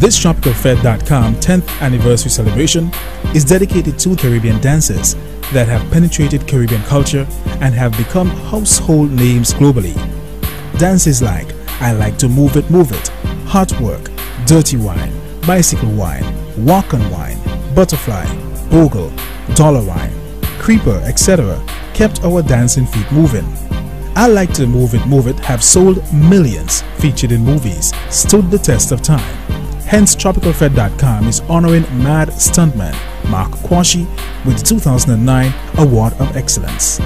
This TropicalFete.com 10th anniversary celebration is dedicated to Caribbean dances that have penetrated Caribbean culture and have become household names globally. Dances like I Like to Move It, Move It, Hot Work, Dirty Wine, Bicycle Wine, Walk on Wine, Butterfly, Bogle, Dollar Wine, Creeper, etc. kept our dancing feet moving. I Like to Move It, Move It have sold millions, featured in movies, stood the test of time. Hence, TropicalFete.com is honoring Mad Stuntman Mark Quashie with the 2009 Award of Excellence.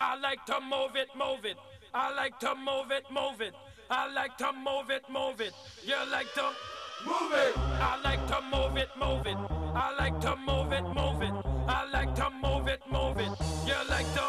I like to move it, move it. I like to move it, move it. I like to move it, move it. You like to move it. I like to move it, move it. I like to move it, move it. I like to move it, move it. You like to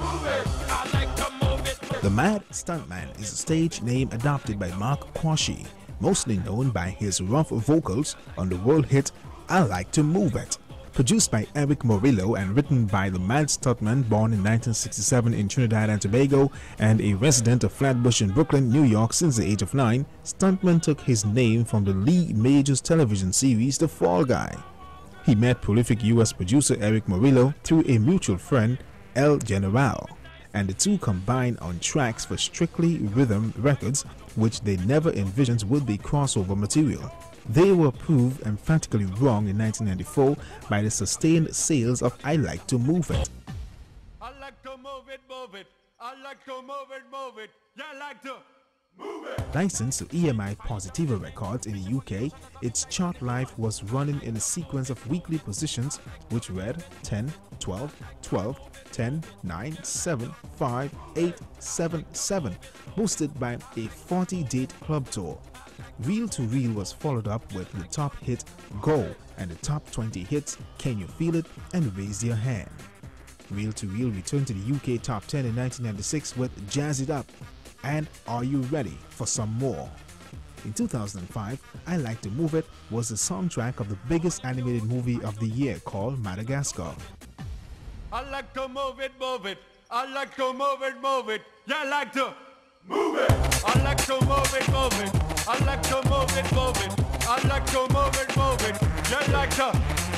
move it. I like to move it. The Mad Stuntman is a stage name adopted by Mark Quashie, mostly known by his rough vocals on the world hit I Like to Move It. Produced by Erick Morillo and written by the Mad Stuntman born in 1967 in Trinidad and Tobago and a resident of Flatbush in Brooklyn, New York since the age of 9, Stuntman took his name from the Lee Majors television series The Fall Guy. He met prolific US producer Erick Morillo through a mutual friend, El General, and the two combined on tracks for Strictly Rhythm Records, which they never envisioned would be crossover material. They were proved emphatically wrong in 1994 by the sustained sales of I Like to Move It. I like to move it, move it. I like to move it, move it. Yeah, I like to move it. Licensed to EMI Positiva Records in the UK, its chart life was running in a sequence of weekly positions which read 10, 12, 12, 10, 9, 7, 5, 8, 7, 7, boosted by a 40 date club tour. Reel 2 Real was followed up with the top hit Go and the top 20 hits Can You Feel It and Raise Your Hand. Reel 2 Real returned to the UK top 10 in 1996 with Jazz It Up and Are You Ready for Some More? In 2005, I Like to Move It was the soundtrack of the biggest animated movie of the year called Madagascar. I like to move it, move it. I like to move it, move it. Yeah, I like to move it. I like to move it, move it. I like to move it, move it. I like to move it, move it. I like to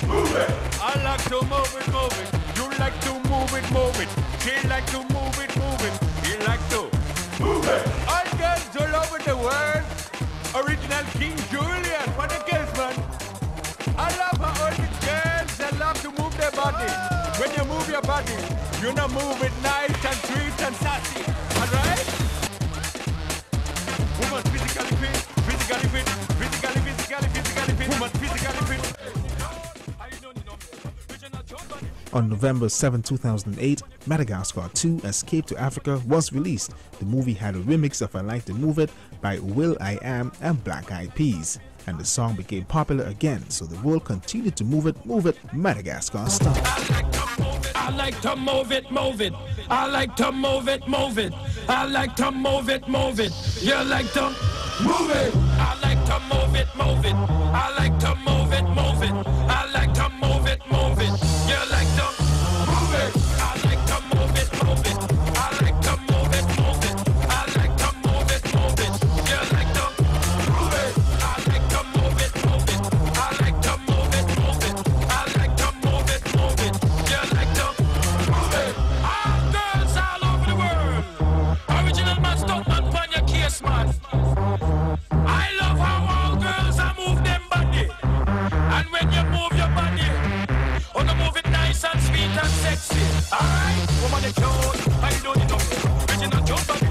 move it. I like to move it, move it. You like to move it, move it. She like to move it, move it. He like to move it. All girls all over the world. Original King Julien. What a girls, man. I love how all the girls they love to move their body. When you move your body, you know move it nice and sweet and sassy. Alright? Woman On November 7, 2008, Madagascar 2 Escape to Africa was released. The movie had a remix of I Like to Move It by will.i.am and Black Eyed Peas. And the song became popular again, so the world continued to move it, move it, Madagascar style. I like to move it, move it. I like to move it, move it. I like to move it, move it. You like to move it. I like to move it, move it. I like to move it, move it. move your body. Oh, to move it nice and sweet and sexy. Alright, woman, it's yours. I know it up. Original jump